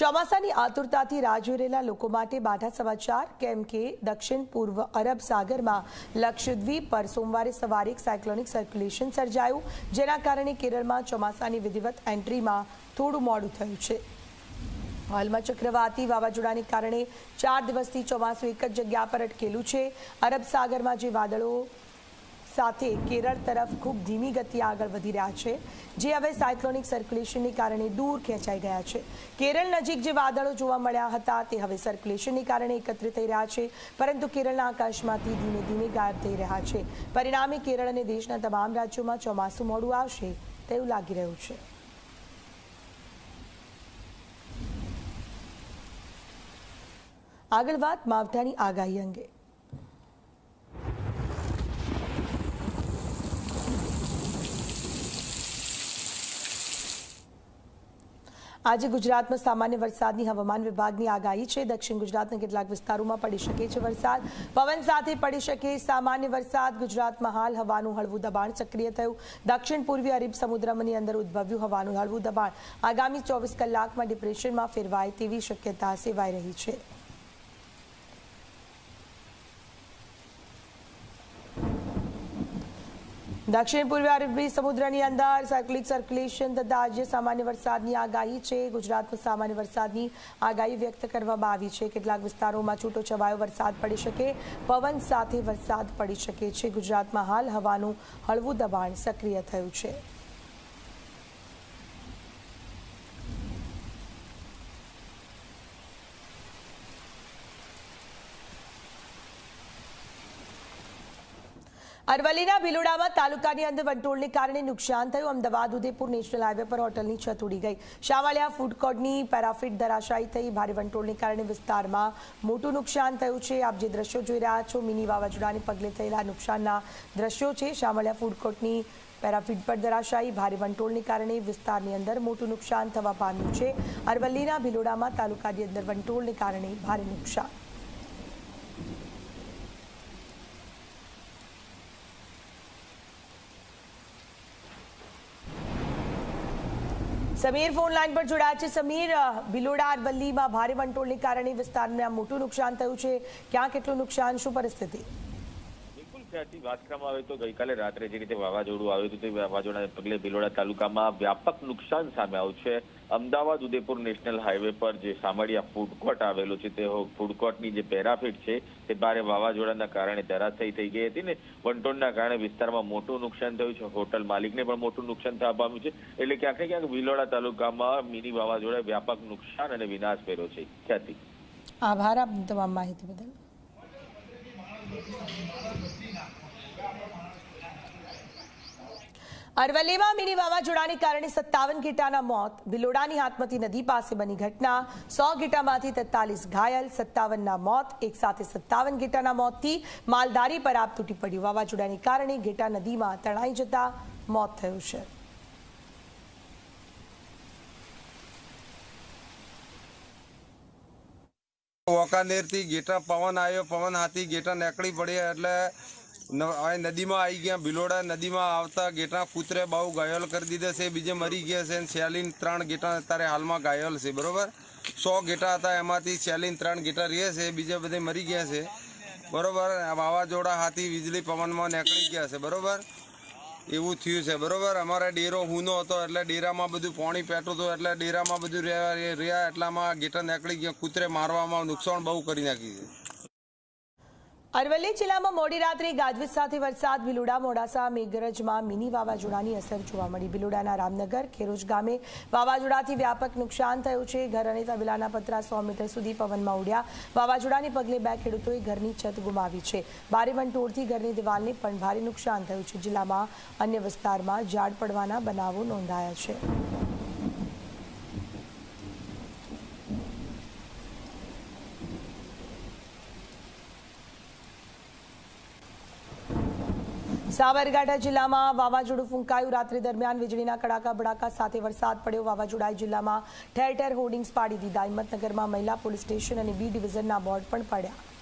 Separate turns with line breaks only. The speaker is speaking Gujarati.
ચોમાસાની આતુરતાથી રાહ જોઈ રહેલા લોકો માટે બાધા સમાચાર, કેમ કે દક્ષિણ પૂર્વ અરબ સાગરમાં લક્ષદ્વીપ પર સોમવારે સવારે એક સાયક્લોનિક સર્ક્યુલેશન સર્જાયું, જેના કારણે કેરળમાં ચોમાસાની વિધિવત એન્ટ્રીમાં થોડું મોડું થયું છે. હાલમાં ચક્રવાતી વાવાઝોડાને કારણે ચાર દિવસથી ચોમાસું એક જ જગ્યા પર અટકેલું છે. અરબ સાગરમાં જે વાદળો સાથે કેરળ તરફ ખૂબ ધીમી ગતિએ આગળ વધી રહ્યા છે, જે હવે સાયક્લોનિક સર્ક્યુલેશનને કારણે દૂર ખેંચાઈ ગયા છે. કેરળ નજીક જે વાદળો જોવા મળ્યા હતા, તે હવે સર્ક્યુલેશનને કારણે એકત્રિત થઈ રહ્યા છે, પરંતુ કેરળના આકાશમાંથી ધીમે ધીમે ગાયબ થઈ રહ્યા છે. પરિણામે કેરળ અને દેશના તમામ રાજ્યોમાં ચોમાસું મોડું આવશે તેવું લાગી રહ્યું છે. આગળ વાત માવઠાની આગાહી અંગે. આજે ગુજરાતમાં સામાન્ય વરસાદની હવામાન વિભાગની આગાહી છે. દક્ષિણ ગુજરાતના કેટલાક વિસ્તારોમાં પડી શકે છે વરસાદ. પવન સાથે પડી શકે સામાન્ય વરસાદ. ગુજરાતમાં હાલ હવાનું હળવું દબાણ સક્રિય થયું. દક્ષિણ પૂર્વી અરબ સમુદ્રની અંદર ઉદ્ભવ્યું હવાનું હળવું દબાણ. આગામી ચોવીસ કલાકમાં ડિપ્રેશનમાં ફેરવાય તેવી શક્યતા સેવાઈ રહી છે. દક્ષિણ પૂર્વ અરબી સમુદ્રની અંદર સાયક્લિક સર્ક્યુલેશન તથા આજે સામાન્ય વરસાદની આગાહી છે. ગુજરાતમાં સામાન્ય વરસાદની આગાહી વ્યક્ત કરવામાં આવી છે. કેટલાક વિસ્તારોમાં છૂટો છવાયો વરસાદ પડી શકે, પવન સાથે વરસાદ પડી શકે છે. ગુજરાતમાં હાલ હવાનું હળવું દબાણ સક્રિય થયું છે. અરવલ્લીના ભિલોડામાં તાલુકાની અંદર વંટોળને કારણે નુકસાન થયું. અમદાવાદ, ઉદયપુર નેશનલ હાઈવે પર હોટલની છત ઉડી ગઈ. શાવાલિયા ફૂડ કોર્ટની પેરાફિટ ધરાશાયી થઈ. ભારે વંટોળને કારણે વિસ્તારમાં મોટું નુકસાન થયું છે. આપ જે દ્રશ્યો જોઈ રહ્યા છો, મિની વાવાઝોડાને પગલે થયેલા નુકસાનના દ્રશ્યો છે. શામળિયા ફૂડ કોર્ટની પેરાફિટ પર ધરાશાયી. ભારે વંટોળને કારણે વિસ્તારની અંદર મોટું નુકસાન થવા પામ્યું છે. અરવલ્લીના ભિલોડામાં તાલુકાની અંદર વંટોળને કારણે ભારે નુકસાન. સમીર ફોન લાઈન પર જોડાયા છે. સમીર ભિલોડા અરવલ્લીમાં ભારે વંટોળને કારણે વિસ્તારમાં મોટું નુકસાન થયું છે. ક્યાં કેટલું નુકસાન, શું પરિસ્થિતિ?
ત્યાંથી વાત કરવામાં આવે તો ગઈકાલે રાત્રે જે રીતે વાવાઝોડું આવ્યું હતું તે વાવાઝોડાને પગલે ભિલોડા તાલુકામાં વ્યાપક નુકસાન સામે આવ્યું છે. અમદાવાદ, ઉદયપુર નેશનલ હાઈવે પર જે સામડિયા ફૂડકોર્ટ આવેલું છે, તે ફૂડકોર્ટની જે પેરાફીટ છે, તે ભારે વાવાઝોડાના કારણે ધરાશયી થઈ ગઈ હતી ને વંટોળના કારણે વિસ્તારમાં મોટું નુકસાન થયું છે. હોટલ માલિકને પણ મોટું નુકસાન થવા પામ્યું છે. એટલે ક્યાંક ને ક્યાંક ભિલોડા તાલુકામાં મિની વાવાઝોડાએ વ્યાપક નુકસાન અને વિનાશ કર્યો છે. ખ્યાતિ.
આભાર આપ તમામ માહિતી બદલ. અરવલ્લીમાં મિની વાવાઝોડાને કારણે સત્તાવન ઘેટાના મોત. ભિલોડાની હાથમતી નદી પાસે બની ઘટના. સો ઘેટામાંથી તેતાલીસ ઘાયલ, સત્તાવનના મોત. એક સાથે સત્તાવન ઘેટાના મોતથી માલધારી પર આપ તૂટી પડ્યું. વાવાઝોડાને કારણે ઘેટા નદીમાં તણાઈ જતા મોત થયું છે.
વાંકાનેરથી ગેટા પવન આવ્યો, પવન હાથી ગેટા નીકળી પડ્યા એટલે નદીમાં આવી ગયા, ભિલોડા નદીમાં આવતા ગેટા કૂતરે બહુ ઘાયલ કરી દીધા છે, બીજે મરી ગયા છે શેલીન ત્રણ ગેટા અત્યારે હાલમાં ઘાયલ છે, બરોબર? સો ગેટા હતા એમાંથી શેલીન ત્રણ ગેટા રહે છે, બીજા બધે મરી ગયા છે, બરોબર? વાવાઝોડા હાથી વીજળી પવનમાં નીકળી ગયા છે, બરોબર? એવું થયું છે, બરોબર? અમારે ડેરો હુનો હતો, એટલે ડેરામાં બધું પાણી પેટું હતું, એટલે ડેરામાં બધું રહ્યા એટલામાં ગેટા નીકળી ગયા, કૂતરે મારવામાં નુકસાન બહુ કરી નાખી છે.
અરવલ્લી જિલ્લામાં મોડી રાત્રે ગાજવીજ સાથે વરસાદ. ભિલોડા, મોડાસા, મેઘરજમાં મિની વાવાઝોડાની અસર જોવા મળી. ભિલોડાના રામનગર, ખેરોજ ગામે વાવાઝોડાથી વ્યાપક નુકસાન થયું છે. ઘર અને તબેલાના પતરા સો મીટર સુધી પવનમાં ઉડ્યા. વાવાઝોડાને પગલે બે ખેડૂતોએ ઘરની છત ગુમાવી છે. ભારે વંટોળથી ઘરની દિવાલને પણ ભારે નુકસાન થયું છે. જિલ્લામાં અન્ય વિસ્તારમાં ઝાડ પડવાના બનાવો નોંધાયા છે. સાબરકાંઠા જિલ્લામાં વાવાઝોડું ફૂંકાયું. રાત્રિ દરમિયાન વીજળીના કડાકા ભડાકા સાથે વરસાદ પડ્યો. વાવાઝોડાએ જિલ્લામાં ઠેર ઠેર હોર્ડિંગ્સ પાડી દીધા. હિંમતનગરમાં મહિલા પોલીસ સ્ટેશન અને બી ડિવિઝનના બોર્ડ પણ પડ્યા.